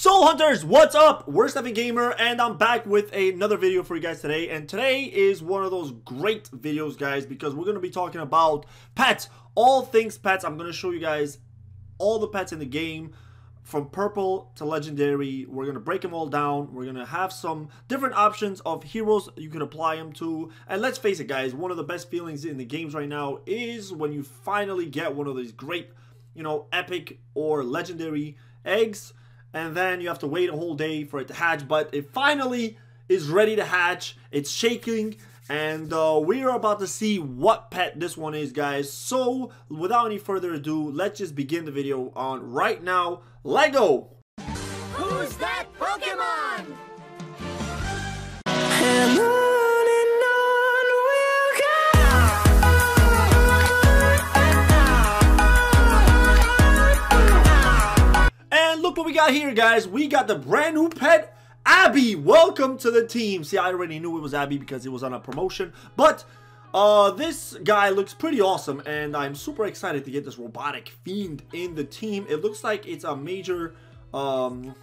Soul Hunters, what's up? Worst Fin Gamer, and I'm back with another video for you guys today. And today is one of those great videos, guys, because we're going to be talking about pets. All things pets. I'm going to show you guys all the pets in the game, from purple to legendary. We're going to break them all down. We're going to have some different options of heroes you can apply them to. And let's face it, guys, one of the best feelings in the games right now is when you finally get one of these great, you know, epic or legendary eggs and then you have to wait a whole day for it to hatch but it finally is ready to hatch. It's shaking and uh, we are about to see what pet this one is guys. So without any further ado let's just begin the video on right now. Lego! Who's that Pokemon? And got here, guys. We got the brand new pet, Abi. Welcome to the team. See, I already knew it was Abi because it was on a promotion. But uh, this guy looks pretty awesome, and I'm super excited to get this robotic fiend in the team. It looks like it's a major um,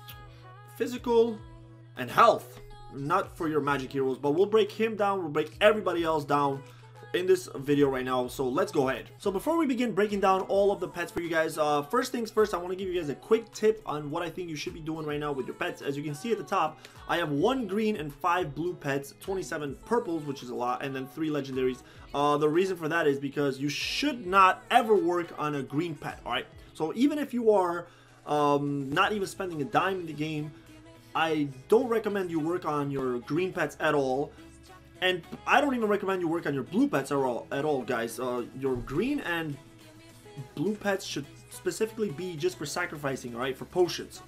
physical and health. Not for your magic heroes, but we'll break him down. We'll break everybody else down in this video right now so let's go ahead. So before we begin breaking down all of the pets for you guys uh, first things first I want to give you guys a quick tip on what I think you should be doing right now with your pets. As you can see at the top I have one green and five blue pets 27 purples which is a lot and then three legendaries. Uh, the reason for that is because you should not ever work on a green pet alright so even if you are um, not even spending a dime in the game I don't recommend you work on your green pets at all and I don't even recommend you work on your blue pets at all, at all guys. Uh, your green and blue pets should specifically be just for sacrificing, right? For potions.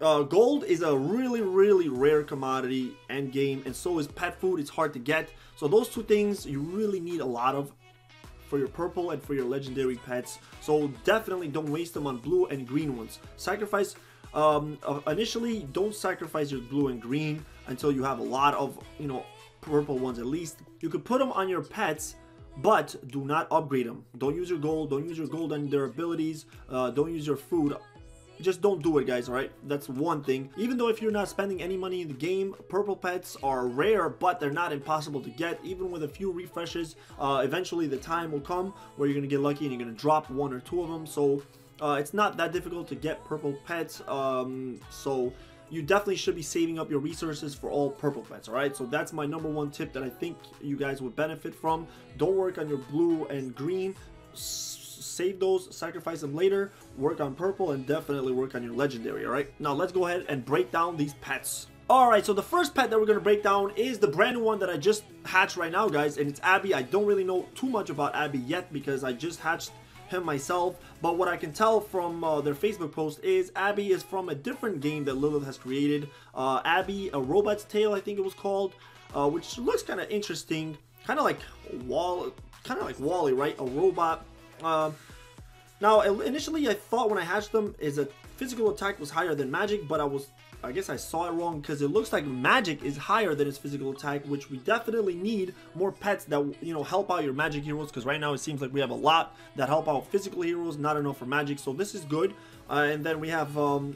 Uh, gold is a really, really rare commodity end game, and so is pet food. It's hard to get. So those two things you really need a lot of for your purple and for your legendary pets. So definitely don't waste them on blue and green ones. Sacrifice um, uh, initially don't sacrifice your blue and green until you have a lot of you know purple ones at least. You could put them on your pets but do not upgrade them don't use your gold don't use your gold on their abilities uh, don't use your food. Just don't do it guys alright? That's one thing. Even though if you're not spending any money in the game purple pets are rare but they're not impossible to get. Even with a few refreshes uh, eventually the time will come where you're gonna get lucky and you're gonna drop one or two of them so uh, it's not that difficult to get purple pets, um, so you definitely should be saving up your resources for all purple pets, alright? So that's my number one tip that I think you guys would benefit from. Don't work on your blue and green. Save those, sacrifice them later, work on purple, and definitely work on your legendary, alright? Now let's go ahead and break down these pets. Alright, so the first pet that we're going to break down is the brand new one that I just hatched right now, guys, and it's Abi. I don't really know too much about Abi yet because I just hatched him myself, but what I can tell from uh, their Facebook post is Abi is from a different game that Lilith has created. Uh, Abi, a robot's tale, I think it was called, uh, which looks kind of interesting, kind of like Wall, kind of like Wally, right? A robot. Um, now, initially, I thought when I hatched them is a physical attack was higher than magic, but I was I guess I saw it wrong because it looks like magic is higher than its physical attack, which we definitely need more pets that, you know, help out your magic heroes because right now it seems like we have a lot that help out physical heroes, not enough for magic, so this is good. Uh, and then we have, um,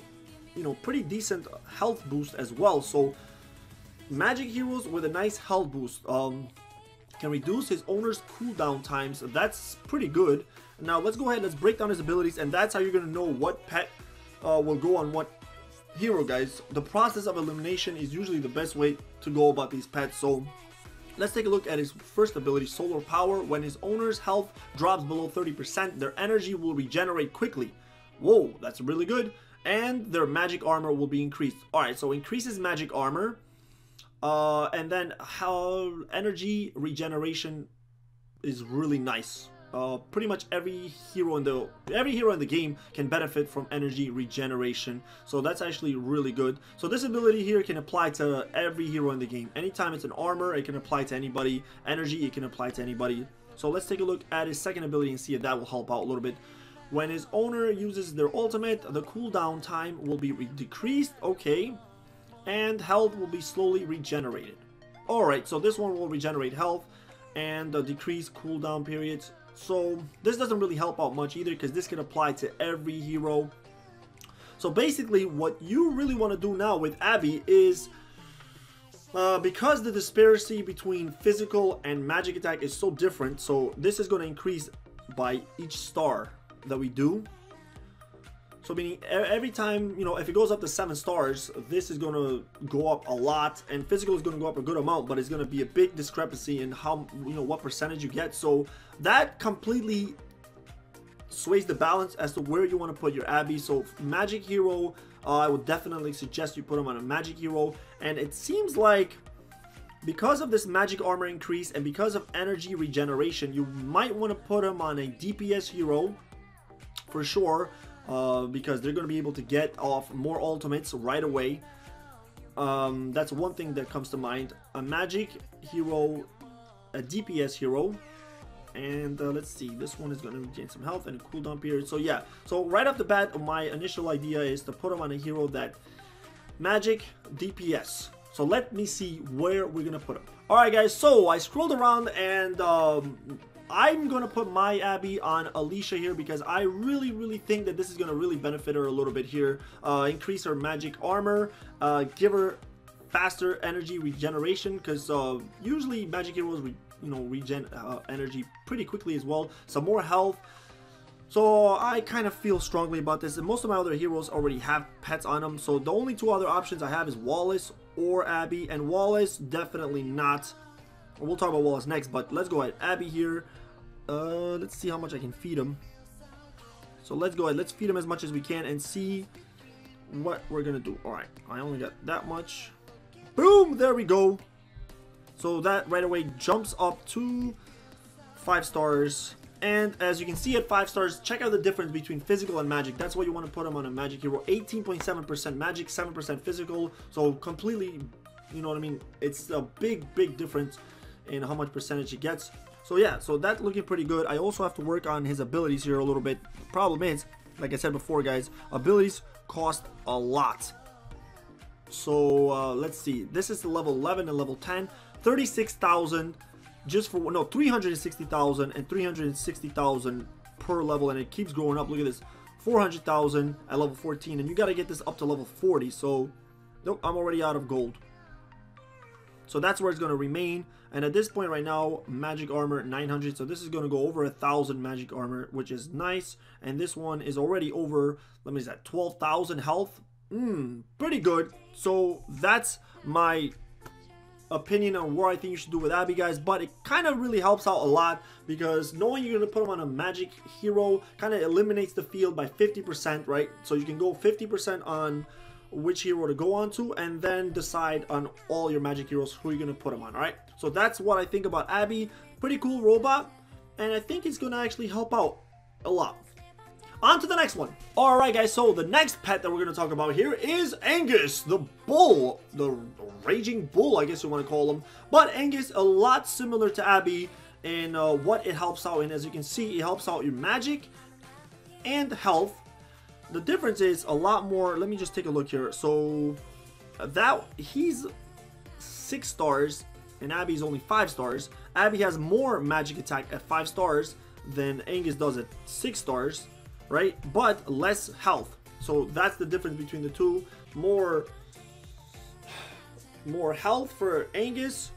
you know, pretty decent health boost as well, so magic heroes with a nice health boost. Um, can reduce his owner's cooldown times. That's pretty good. Now let's go ahead, let's break down his abilities, and that's how you're going to know what pet uh, will go on what hero guys the process of elimination is usually the best way to go about these pets so let's take a look at his first ability solar power. When his owner's health drops below 30% their energy will regenerate quickly. Whoa that's really good. And their magic armor will be increased. All right so increases magic armor uh, and then how energy regeneration is really nice uh, pretty much every hero in the every hero in the game can benefit from energy regeneration. So that's actually really good. So this ability here can apply to every hero in the game. Anytime it's an armor it can apply to anybody. Energy it can apply to anybody. So let's take a look at his second ability and see if that will help out a little bit. When his owner uses their ultimate the cooldown time will be decreased okay and health will be slowly regenerated. Alright so this one will regenerate health and uh, decrease cooldown periods so this doesn't really help out much either because this can apply to every hero. So basically, what you really want to do now with Abi is uh, because the disparity between physical and magic attack is so different, so this is going to increase by each star that we do. So meaning every time, you know, if it goes up to seven stars, this is going to go up a lot and physical is going to go up a good amount, but it's going to be a big discrepancy in how, you know, what percentage you get. So that completely sways the balance as to where you want to put your Abi. So Magic Hero, uh, I would definitely suggest you put him on a Magic Hero. And it seems like because of this magic armor increase and because of energy regeneration, you might want to put him on a DPS hero for sure. Uh, because they're going to be able to get off more ultimates right away. Um, that's one thing that comes to mind. A magic hero, a DPS hero, and uh, let's see this one is going to regain some health and a cooldown period. So yeah. So right off the bat my initial idea is to put him on a hero that magic DPS so let me see where we're gonna put him. Alright guys. So I scrolled around and um, I'm gonna put my Abi on Alicia here because I really really think that this is gonna really benefit her a little bit here. Uh, increase her magic armor uh, give her faster energy regeneration because uh, usually magic heroes you know regen uh, energy pretty quickly as well. Some more health. So I kind of feel strongly about this and most of my other heroes already have pets on them so the only two other options I have is Wallace or Abi and Wallace definitely not. We'll talk about Wallace next but let's go ahead. Abi here uh, let's see how much I can feed him so let's go ahead let's feed him as much as we can and see what we're gonna do alright I only got that much boom there we go so that right away jumps up to 5 stars. And as you can see at 5 stars, check out the difference between physical and magic. That's why you want to put them on a magic hero. 18.7% magic, 7% physical. So completely, you know what I mean? It's a big, big difference in how much percentage he gets. So yeah, so that's looking pretty good. I also have to work on his abilities here a little bit. Problem is, like I said before guys, abilities cost a lot. So uh, let's see, this is level 11 and level 10. 36,000 just for no 360,000 and 360,000 per level and it keeps going up look at this 400,000 at level 14 and you got to get this up to level 40 so nope I'm already out of gold so that's where it's going to remain. And at this point right now magic armor 900 so this is going to go over a thousand magic armor which is nice. And this one is already over let me see that 12,000 health? Mmm, pretty good. So that's my opinion on what I think you should do with Abi guys. But it kind of really helps out a lot because knowing you're going to put him on a magic hero kind of eliminates the field by 50% right? So you can go 50% on which hero to go on to and then decide on all your magic heroes who you're going to put them on alright so that's what I think about Abi pretty cool robot and I think it's going to actually help out a lot on to the next one. Alright guys, so the next pet that we're going to talk about here is Angus, the bull. The raging bull, I guess you want to call him. But Angus, a lot similar to Abi in uh, what it helps out in. As you can see, it helps out your magic and health. The difference is a lot more, let me just take a look here. So that he's six stars and Abi's only five stars. Abi has more magic attack at five stars than Angus does at six stars right? But less health. So that's the difference between the two. More, more health for Angus,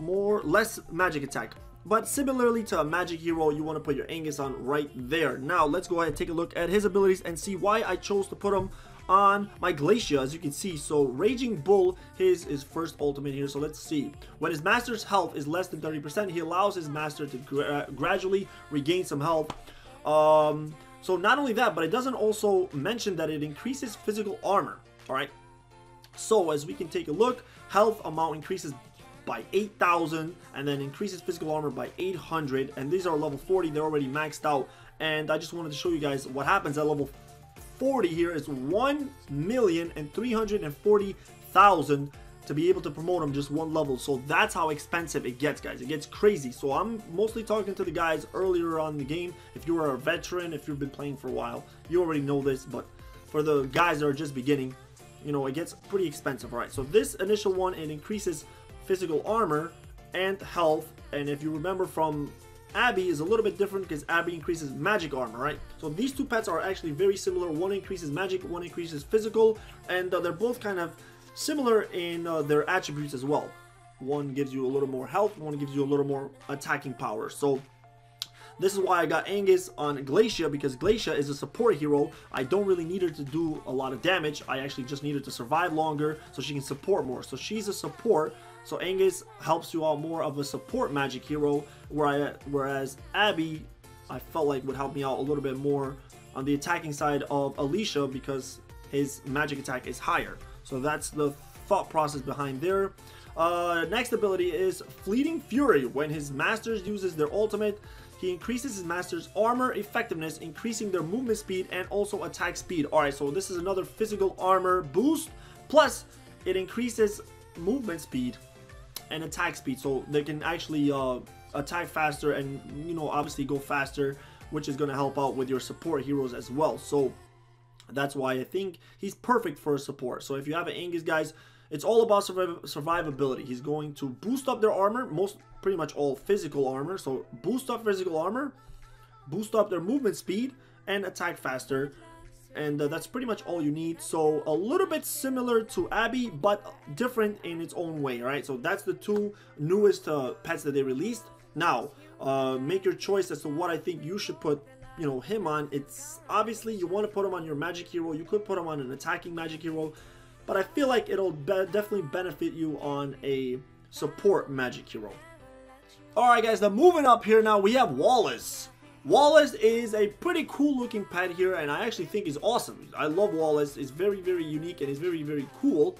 more less magic attack. But similarly to a magic hero, you want to put your Angus on right there. Now, let's go ahead and take a look at his abilities and see why I chose to put him on my Glacia, as you can see. So, Raging Bull, his is first ultimate here. So, let's see. When his master's health is less than 30%, he allows his master to gra gradually regain some health. Um, so not only that, but it doesn't also mention that it increases physical armor. Alright. So as we can take a look, health amount increases by 8,000 and then increases physical armor by 800 and these are level 40 they're already maxed out and I just wanted to show you guys what happens at level 40 here is 1 million and 340,000 to be able to promote them just one level. So that's how expensive it gets, guys. It gets crazy. So I'm mostly talking to the guys earlier on the game. If you are a veteran, if you've been playing for a while, you already know this. But for the guys that are just beginning, you know, it gets pretty expensive. Right, so this initial one, it increases physical armor and health. And if you remember from Abi is a little bit different because Abi increases magic armor, right? So these two pets are actually very similar. One increases magic, one increases physical, and uh, they're both kind of similar in uh, their attributes as well. One gives you a little more health, one gives you a little more attacking power. So this is why I got Angus on Glacia because Glacia is a support hero. I don't really need her to do a lot of damage. I actually just need her to survive longer so she can support more. So she's a support. So Angus helps you out more of a support magic hero, whereas Abi, I felt like would help me out a little bit more on the attacking side of Alicia because his magic attack is higher. So that's the thought process behind there. Uh, next ability is Fleeting Fury. When his masters uses their ultimate, he increases his master's armor effectiveness, increasing their movement speed and also attack speed. Alright, so this is another physical armor boost. Plus, it increases movement speed and attack speed. So they can actually uh, attack faster and, you know, obviously go faster, which is going to help out with your support heroes as well. So that's why I think he's perfect for support. So if you have an Angus, guys, it's all about surviv survivability. He's going to boost up their armor, most pretty much all physical armor. So boost up physical armor, boost up their movement speed, and attack faster. And uh, that's pretty much all you need. So a little bit similar to Abi, but different in its own way, right? So that's the two newest uh, pets that they released. Now, uh, make your choice as to what I think you should put you know him on it's obviously you want to put him on your magic hero you could put him on an attacking magic hero but I feel like it'll be definitely benefit you on a support magic hero. Alright guys, now moving up here now, we have Wallace. Wallace is a pretty cool looking pet here and I actually think is awesome. I love Wallace, it's very very unique and it's very very cool.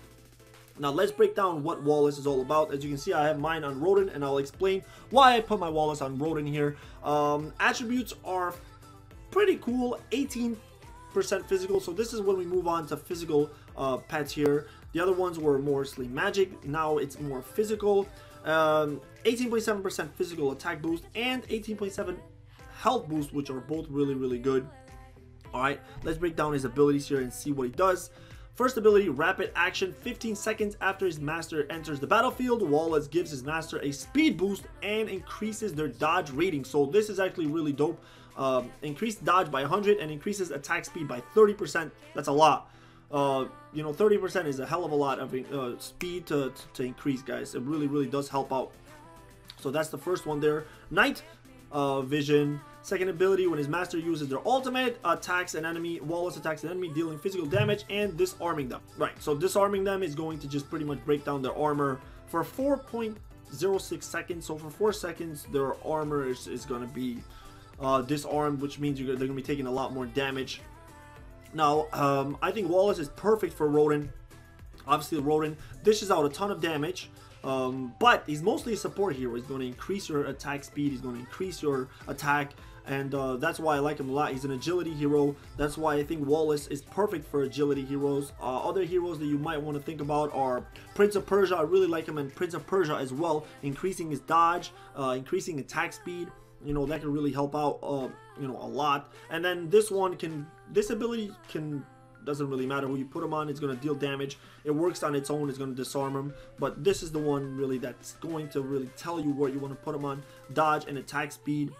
Now let's break down what Wallace is all about. As you can see, I have mine on Rodan, and I'll explain why I put my Wallace on Rodan here. Um, attributes are pretty cool. 18% physical, so this is when we move on to physical uh, pets here. The other ones were mostly magic. Now it's more physical. 18.7% um, physical attack boost and 18.7 health boost, which are both really, really good. Alright, let's break down his abilities here and see what he does. First ability, Rapid Action. 15 seconds after his master enters the battlefield, Wallace gives his master a speed boost and increases their dodge rating. So this is actually really dope. Um, increased dodge by 100 and increases attack speed by 30%. That's a lot uh, you know, 30% is a hell of a lot of uh, speed to, to increase, guys. It really, really does help out. So that's the first one there. Night uh, Vision. Second ability, when his master uses their ultimate, attacks an enemy, Wallace attacks an enemy, dealing physical damage and disarming them. Right, so disarming them is going to just pretty much break down their armor for 4.06 seconds. So for 4 seconds, their armor is, is going to be uh, disarmed, which means they're going to be taking a lot more damage now, um, I think Wallace is perfect for Rodan. Obviously, Rodan dishes out a ton of damage. Um, but he's mostly a support hero. He's going to increase your attack speed. He's going to increase your attack. And uh, that's why I like him a lot. He's an agility hero. That's why I think Wallace is perfect for agility heroes. Uh, other heroes that you might want to think about are Prince of Persia. I really like him and Prince of Persia as well. Increasing his dodge, uh, increasing attack speed you know that can really help out uh, you know a lot and then this one can this ability can doesn't really matter who you put him on it's going to deal damage. It works on its own it's going to disarm him but this is the one really that's going to really tell you what you want to put him on. Dodge and attack speed.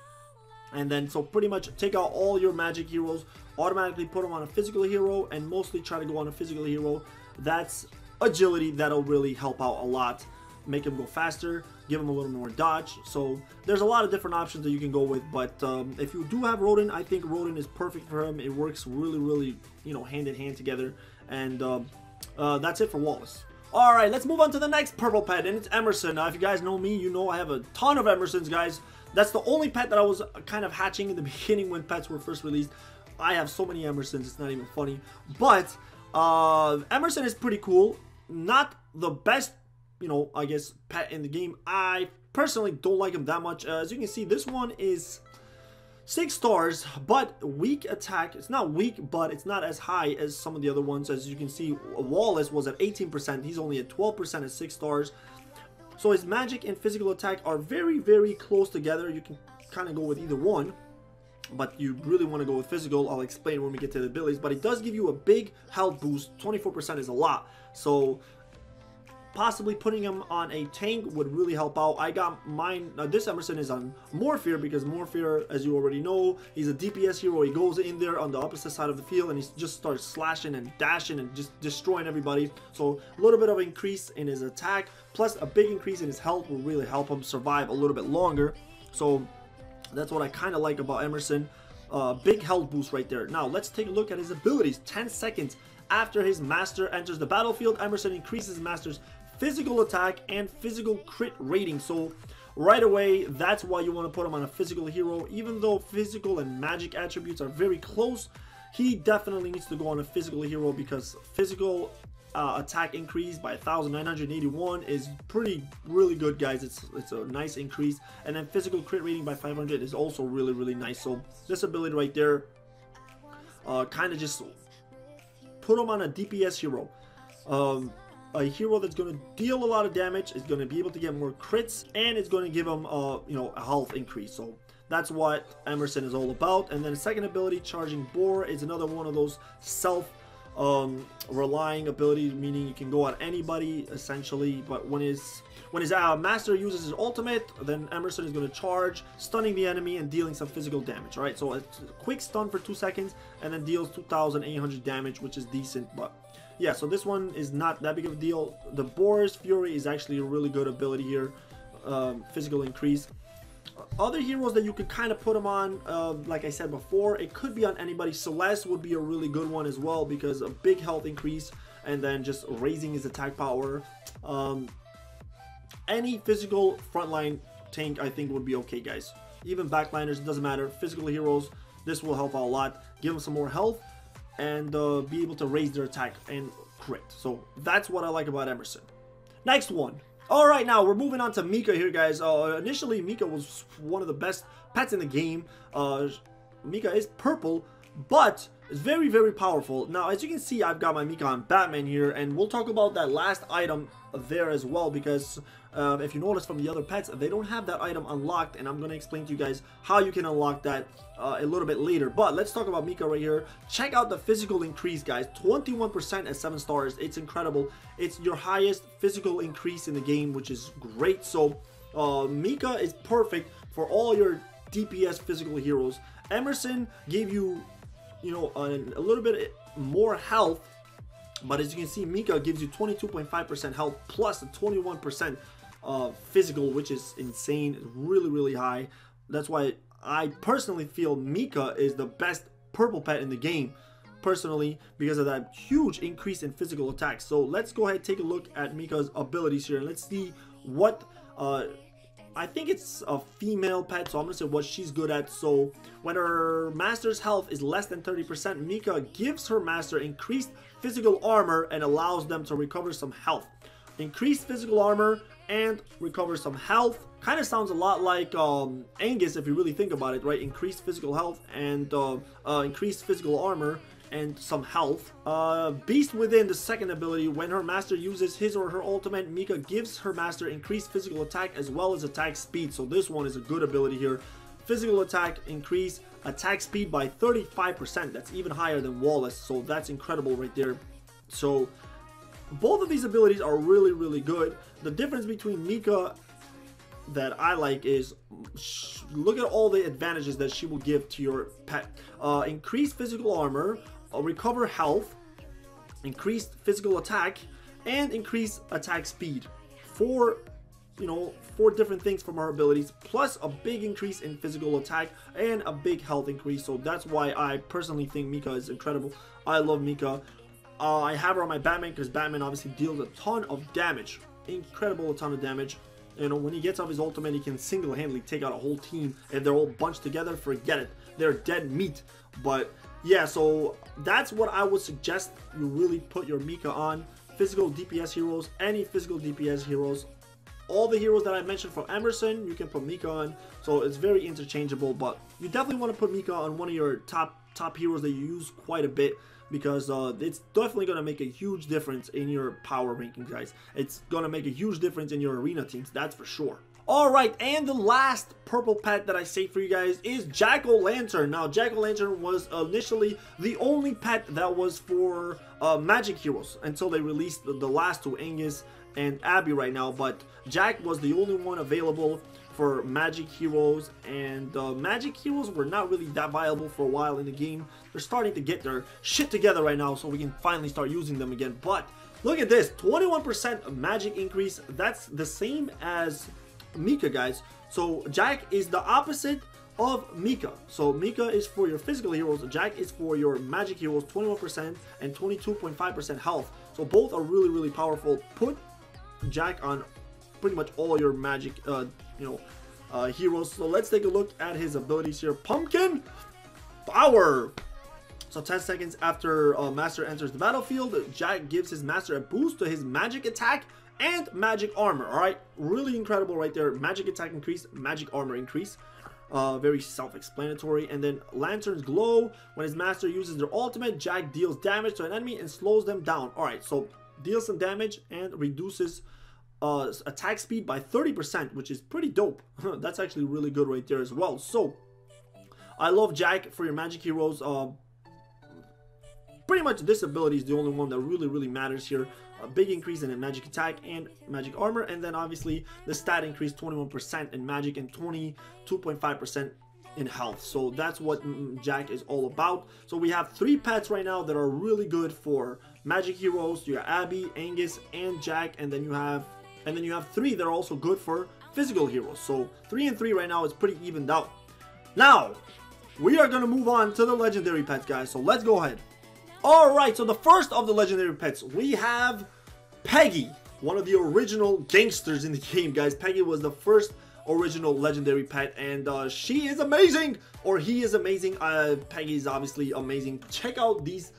And then so pretty much take out all your magic heroes automatically put them on a physical hero and mostly try to go on a physical hero. That's agility that'll really help out a lot make him go faster, give him a little more dodge. So there's a lot of different options that you can go with. But um, if you do have Rodan, I think Rodan is perfect for him. It works really, really, you know, hand in hand together. And um, uh, that's it for Wallace. Alright, let's move on to the next purple pet, and it's Emerson. Now, if you guys know me, you know I have a ton of Emersons, guys. That's the only pet that I was kind of hatching in the beginning when pets were first released. I have so many Emersons, it's not even funny. But, uh, Emerson is pretty cool. Not the best you know, I guess, pet in the game. I personally don't like him that much. Uh, as you can see, this one is six stars, but weak attack. It's not weak, but it's not as high as some of the other ones. As you can see, Wallace was at 18%. He's only at 12% at six stars. So his magic and physical attack are very, very close together. You can kind of go with either one but you really want to go with physical. I'll explain when we get to the abilities, but it does give you a big health boost. 24% is a lot. So possibly putting him on a tank would really help out. I got mine, uh, this Emerson is on Morphear because Morphear, as you already know, he's a DPS hero. He goes in there on the opposite side of the field and he just starts slashing and dashing and just destroying everybody. So a little bit of increase in his attack, plus a big increase in his health will really help him survive a little bit longer. So that's what I kind of like about Emerson. Uh, big health boost right there. Now let's take a look at his abilities. 10 seconds after his master enters the battlefield, Emerson increases master's physical attack and physical crit rating. So right away, that's why you want to put him on a physical hero. Even though physical and magic attributes are very close, he definitely needs to go on a physical hero because physical uh, attack increase by 1981 is pretty really good guys it's it's a nice increase and then physical crit rating by 500 is also really really nice so this ability right there uh, kind of just put him on a DPS hero um, a hero that's going to deal a lot of damage is going to be able to get more crits and it's going to give him a, you know a health increase so that's what Emerson is all about and then second ability charging boar is another one of those self um, relying ability, meaning you can go at anybody essentially. But when his when his uh, master uses his ultimate, then Emerson is going to charge, stunning the enemy and dealing some physical damage. Right, so a quick stun for two seconds and then deals 2,800 damage, which is decent. But yeah, so this one is not that big of a deal. The Boar's Fury is actually a really good ability here, um, physical increase. Other heroes that you could kind of put them on, uh, like I said before, it could be on anybody. Celeste would be a really good one as well because a big health increase and then just raising his attack power. Um, any physical frontline tank I think would be okay guys. Even backliners, doesn't matter. Physical heroes, this will help out a lot. Give them some more health and uh, be able to raise their attack and crit. So that's what I like about Emerson. Next one, Alright, now we're moving on to Mika here, guys. Uh, initially, Mika was one of the best pets in the game. Uh, Mika is purple, but it's very, very powerful. Now, as you can see, I've got my Mika on Batman here, and we'll talk about that last item there as well, because uh, if you notice from the other pets, they don't have that item unlocked, and I'm going to explain to you guys how you can unlock that uh, a little bit later. But let's talk about Mika right here. Check out the physical increase, guys. 21% at 7 stars. It's incredible. It's your highest physical increase in the game, which is great. So, uh, Mika is perfect for all your DPS physical heroes. Emerson gave you you know, a, a little bit more health. But as you can see, Mika gives you 22.5% health plus a 21% uh, physical, which is insane. really, really high. That's why I personally feel Mika is the best purple pet in the game personally because of that huge increase in physical attack. So let's go ahead and take a look at Mika's abilities here and let's see what uh, I think it's a female pet, so I'm gonna say what she's good at. So when her master's health is less than 30%, Mika gives her master increased physical armor and allows them to recover some health. Increased physical armor and recover some health. Kind of sounds a lot like um, Angus if you really think about it, right? Increased physical health and uh, uh, increased physical armor and some health. Uh, Beast Within, the second ability, when her master uses his or her ultimate, Mika gives her master increased physical attack as well as attack speed. So this one is a good ability here. Physical attack increase attack speed by 35%. That's even higher than Wallace. So that's incredible right there. So both of these abilities are really, really good. The difference between Mika that I like is look at all the advantages that she will give to your pet. Uh, increased physical armor, uh, recover health, increased physical attack, and increase attack speed. Four, you know, four different things from her abilities, plus a big increase in physical attack and a big health increase. So that's why I personally think Mika is incredible. I love Mika. Uh, I have her on my Batman because Batman obviously deals a ton of damage. Incredible ton of damage. You know, when he gets off his ultimate, he can single-handedly take out a whole team. If they're all bunched together, forget it. They're dead meat. But yeah, so that's what I would suggest you really put your Mika on. Physical DPS heroes, any physical DPS heroes. All the heroes that I mentioned from Emerson, you can put Mika on. So it's very interchangeable, but you definitely want to put Mika on one of your top top heroes that you use quite a bit because uh, it's definitely going to make a huge difference in your power rankings, guys. It's going to make a huge difference in your arena teams, that's for sure. Alright, and the last purple pet that I saved for you guys is Jack-O-Lantern. Now, Jack-O-Lantern was initially the only pet that was for uh, Magic Heroes until they released the, the last two, Angus and Abi right now. But Jack was the only one available for Magic Heroes, and uh, Magic Heroes were not really that viable for a while in the game. They're starting to get their shit together right now, so we can finally start using them again. But look at this, 21% Magic increase. That's the same as Mika, guys. So Jack is the opposite of Mika. So Mika is for your physical heroes, Jack is for your magic heroes, 21% and 22.5% health. So both are really, really powerful. Put Jack on pretty much all your magic, uh, you know, uh, heroes. So let's take a look at his abilities here. Pumpkin Power. So 10 seconds after uh, Master enters the battlefield, Jack gives his Master a boost to his magic attack and magic armor. All right, really incredible right there. Magic attack increase, magic armor increase. Uh, very self-explanatory. And then Lanterns glow. When his master uses their ultimate, Jack deals damage to an enemy and slows them down. All right, so deals some damage and reduces uh, attack speed by 30%, which is pretty dope. That's actually really good right there as well. So, I love Jack for your magic heroes. Uh, pretty much this ability is the only one that really, really matters here a big increase in magic attack and magic armor and then obviously the stat increase 21% in magic and 22.5% in health so that's what Jack is all about so we have three pets right now that are really good for magic heroes you have Abi Angus and Jack and then you have and then you have three that are also good for physical heroes so three and three right now is pretty evened out now we are going to move on to the legendary pets guys so let's go ahead Alright, so the first of the legendary pets, we have Peggy, one of the original gangsters in the game, guys. Peggy was the first original legendary pet, and uh, she is amazing, or he is amazing. Uh, Peggy is obviously amazing. Check out these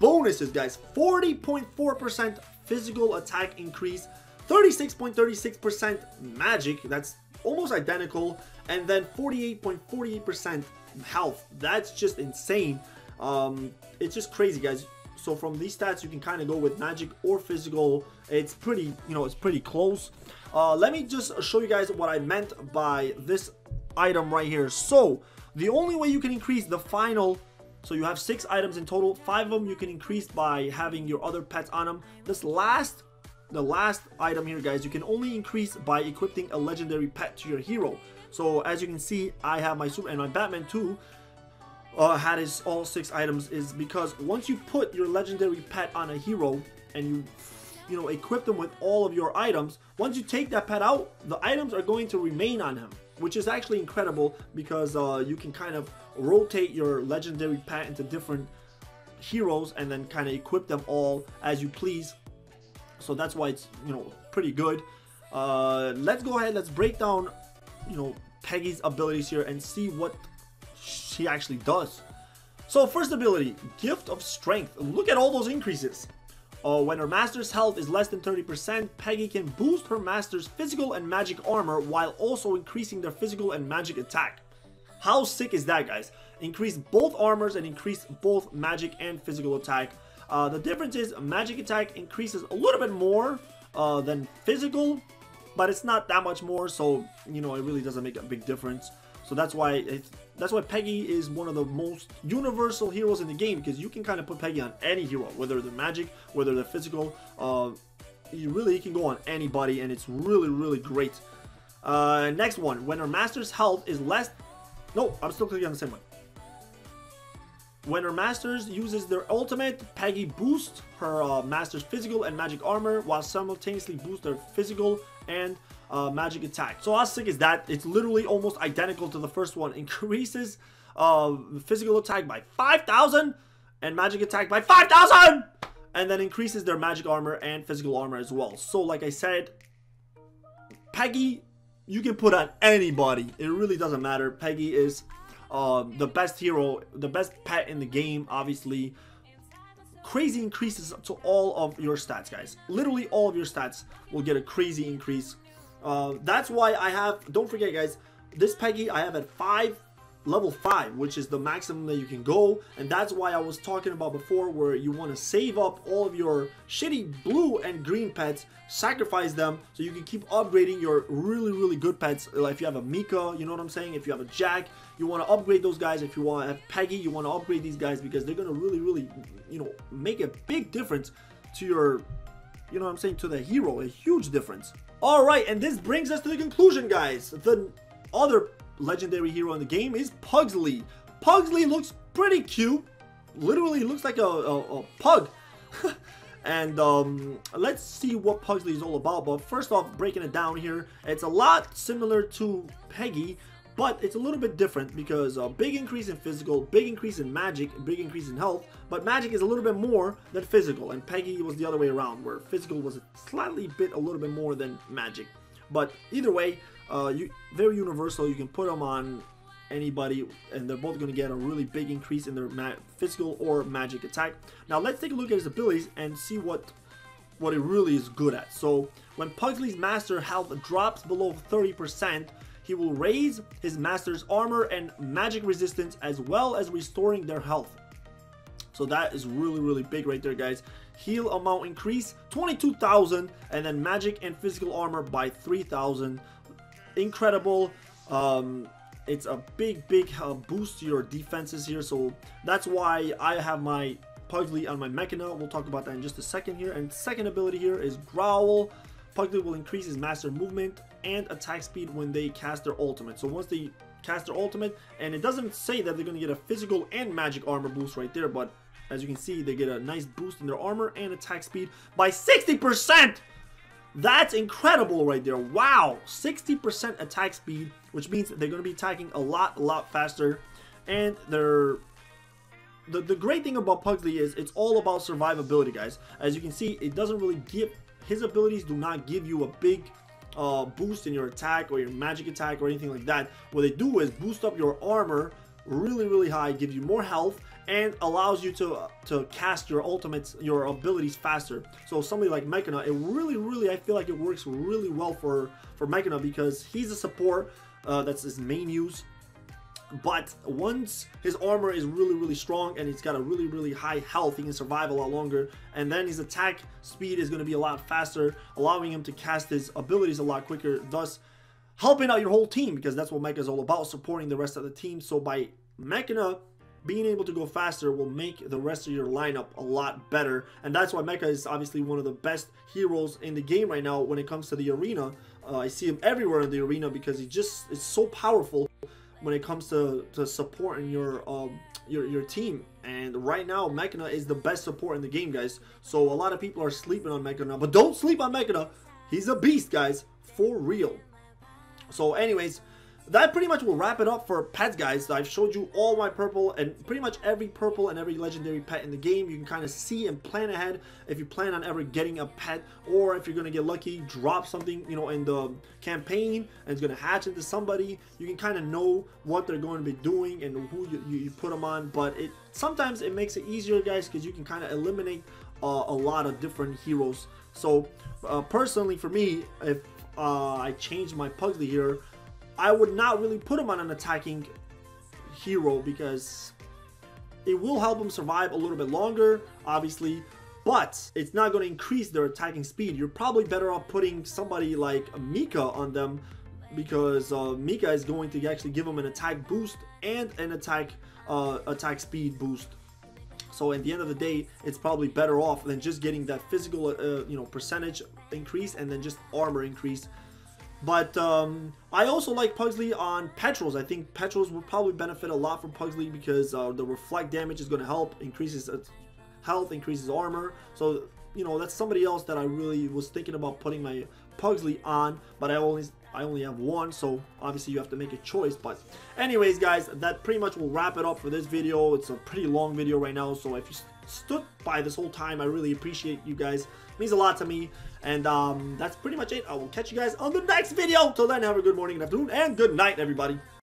bonuses, guys. 40.4% physical attack increase, 36.36% magic, that's almost identical, and then 48.48% health. That's just insane. Um, it's just crazy, guys. So from these stats, you can kind of go with magic or physical. It's pretty, you know, it's pretty close. Uh, let me just show you guys what I meant by this item right here. So the only way you can increase the final so you have six items in total. Five of them you can increase by having your other pets on them. This last, the last item here, guys, you can only increase by equipping a legendary pet to your hero. So as you can see, I have my super and my Batman too uh, had his all six items is because once you put your legendary pet on a hero and you you know equip them with all of your items once you take that pet out the items are going to remain on him which is actually incredible because uh, you can kind of rotate your legendary pet into different heroes and then kind of equip them all as you please so that's why it's you know pretty good uh, let's go ahead let's break down you know Peggy's abilities here and see what she actually does. So first ability, Gift of Strength. Look at all those increases. Uh, when her master's health is less than 30%, Peggy can boost her master's physical and magic armor while also increasing their physical and magic attack. How sick is that, guys? Increase both armors and increase both magic and physical attack. Uh, the difference is magic attack increases a little bit more uh, than physical, but it's not that much more, so, you know, it really doesn't make a big difference. So that's why that's why Peggy is one of the most universal heroes in the game because you can kind of put Peggy on any hero, whether they're magic, whether they're physical. Uh, you really can go on anybody, and it's really really great. Uh, next one, when her master's health is less. No, I'm still clicking on the same one. When her masters uses their ultimate, Peggy boosts her uh, master's physical and magic armor while simultaneously boosts their physical and uh, magic attack. So how sick is that? It's literally almost identical to the first one. Increases uh, physical attack by 5,000 and magic attack by 5,000! And then increases their magic armor and physical armor as well. So like I said, Peggy, you can put on anybody. It really doesn't matter. Peggy is uh, the best hero, the best pet in the game, obviously crazy increases to all of your stats, guys. Literally all of your stats will get a crazy increase uh, that's why I have, don't forget guys, this Peggy I have at 5 level 5, which is the maximum that you can go. And that's why I was talking about before where you want to save up all of your shitty blue and green pets, sacrifice them so you can keep upgrading your really, really good pets. Like if you have a Mika, you know what I'm saying? If you have a Jack, you want to upgrade those guys. If you want to have Peggy, you want to upgrade these guys because they're to really, really, you know, make a big difference to your you know what I'm saying, to the hero, a huge difference. All right, and this brings us to the conclusion, guys. The other legendary hero in the game is Pugsley. Pugsley looks pretty cute. Literally looks like a, a, a pug. and um, let's see what Pugsley is all about. But first off, breaking it down here, it's a lot similar to Peggy, but it's a little bit different because a uh, big increase in physical, big increase in magic, big increase in health, but magic is a little bit more than physical, and Peggy was the other way around, where physical was a slightly bit a little bit more than magic. But either way, uh, you, very universal. You can put them on anybody, and they're both going to get a really big increase in their physical or magic attack. Now let's take a look at his abilities and see what what it really is good at. So when Pugsley's master health drops below 30%, he will raise his master's armor and magic resistance as well as restoring their health. So that is really, really big right there, guys. Heal amount increase 22,000 and then magic and physical armor by 3,000 incredible. Um, it's a big, big uh, boost to your defenses here. So that's why I have my Pugsley on my Mechana. We'll talk about that in just a second here. And second ability here is Growl. Pugsley will increase his master movement and attack speed when they cast their ultimate. So once they cast their ultimate, and it doesn't say that they're going to get a physical and magic armor boost right there, but as you can see, they get a nice boost in their armor and attack speed by 60%! That's incredible right there. Wow, 60% attack speed, which means they're going to be attacking a lot, a lot faster. And they're... The, the great thing about Pugsley is it's all about survivability, guys. As you can see, it doesn't really give... His abilities do not give you a big uh, boost in your attack or your magic attack or anything like that. What they do is boost up your armor really, really high, give you more health, and allows you to to cast your ultimates, your abilities faster. So somebody like Mechana, it really, really, I feel like it works really well for for Mechana because he's a support. Uh, that's his main use. But once his armor is really, really strong and he's got a really, really high health, he can survive a lot longer. And then his attack speed is going to be a lot faster, allowing him to cast his abilities a lot quicker, thus helping out your whole team because that's what Mecha is all about, supporting the rest of the team. So by Mechana being able to go faster will make the rest of your lineup a lot better. And that's why Mecha is obviously one of the best heroes in the game right now when it comes to the arena. Uh, I see him everywhere in the arena because he just is so powerful when it comes to, to supporting your, um, your your team. And right now, Mechana is the best support in the game, guys. So a lot of people are sleeping on Mechana, but don't sleep on Mechana. He's a beast, guys, for real. So anyways, that pretty much will wrap it up for pets guys. I've showed you all my purple and pretty much every purple and every legendary pet in the game. You can kind of see and plan ahead if you plan on ever getting a pet or if you're going to get lucky drop something you know in the campaign and it's going to hatch into somebody. You can kind of know what they're going to be doing and who you, you, put them on but it sometimes it makes it easier guys because you can kind of eliminate uh, a lot of different heroes. So uh, personally for me if uh, I change my Pugsley here I would not really put him on an attacking hero because it will help him survive a little bit longer, obviously, but it's not going to increase their attacking speed. You're probably better off putting somebody like Mika on them because uh, Mika is going to actually give them an attack boost and an attack uh, attack speed boost. So at the end of the day, it's probably better off than just getting that physical, uh, you know, percentage increase and then just armor increase but um, I also like Pugsley on Petrels. I think Petrels would probably benefit a lot from Pugsley because uh, the reflect damage is going to help, increases health, increases armor. So, you know, that's somebody else that I really was thinking about putting my Pugsley on, but I only I only have one, so obviously you have to make a choice. But anyways, guys, that pretty much will wrap it up for this video. It's a pretty long video right now, so if you stood by this whole time, I really appreciate you guys. It means a lot to me. And um, that's pretty much it. I will catch you guys on the next video. Till then, have a good morning, good afternoon, and good night, everybody.